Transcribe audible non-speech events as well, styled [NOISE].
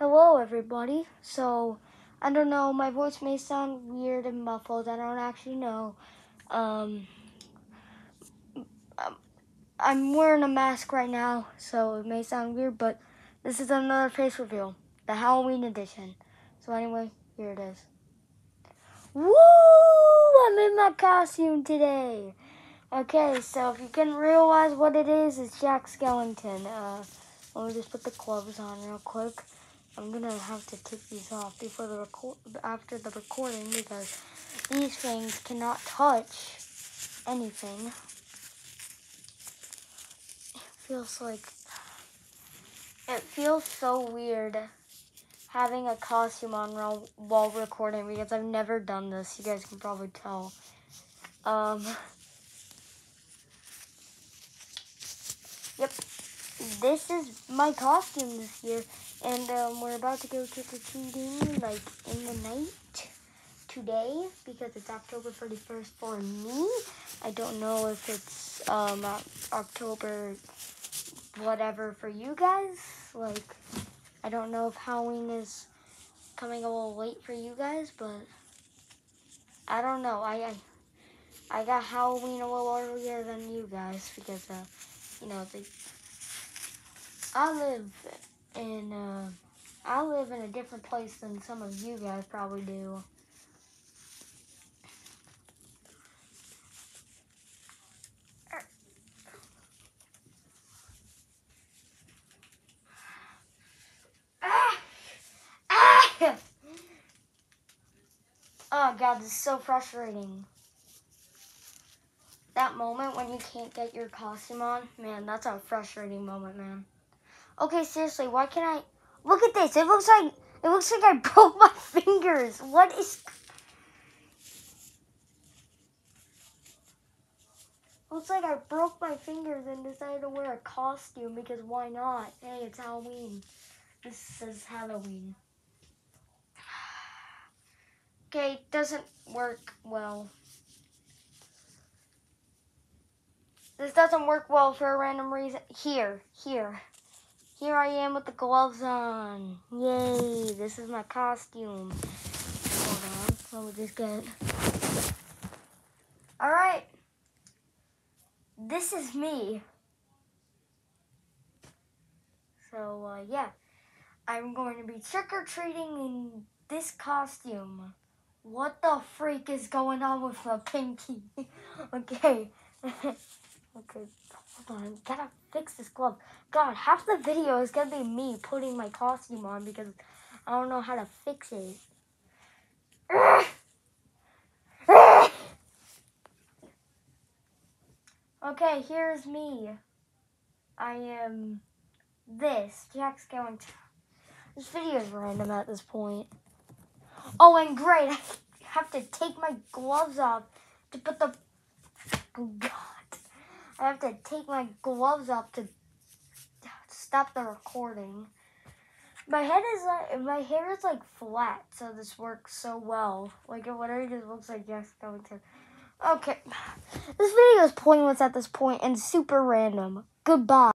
Hello, everybody. So, I don't know, my voice may sound weird and muffled. I don't actually know. Um, um, I'm wearing a mask right now, so it may sound weird, but this is another face reveal, the Halloween edition. So, anyway, here it is. Woo! I'm in my costume today. Okay, so if you can realize what it is, it's Jack Skellington. Uh, let me just put the gloves on real quick. I'm gonna have to take these off before the record after the recording because these things cannot touch anything. It feels like it feels so weird having a costume on while, recording because I've never done this. You guys can probably tell. Um, yep, this is my costume this year, and um, we're about to go trick or treating like in the night today because it's October 31st for me. I don't know if it's um, October whatever for you guys. Like, I don't know if Halloween is coming a little late for you guys, but I don't know. I I, I got Halloween a little earlier than you guys because uh, you know I live in uh, I live in a different place than some of you guys probably do. Oh god, this is so frustrating. That moment when you can't get your costume on, man, that's a frustrating moment, man. Okay, seriously, why can't I look at this? It looks like it looks like I [LAUGHS] broke my fingers. What is Looks like I broke my fingers and decided to wear a costume because why not? Hey, it's Halloween. This says Halloween. [SIGHS] Okay, doesn't work well. This doesn't work well for a random reason. Here, here. Here I am with the gloves on. Yay, this is my costume. Hold on, let me just get Alright. This is me. So, uh, yeah. I'm going to be trick-or-treating in this costume. What the freak is going on with my pinky? [LAUGHS] okay. [LAUGHS] okay, hold on. Gotta fix this glove. God, half the video is gonna be me putting my costume on because I don't know how to fix it. okay, here's me. I am this, Jack Skellington. This video is random at this point. Oh, and great, I have to take my gloves off to put the, God. I have to take my gloves off to stop the recording. My head is like, my hair is like flat, so this works so well. Like, it literally just looks like yes going Skellington. Okay, [SIGHS] this video is pointless at this point and super random. Goodbye.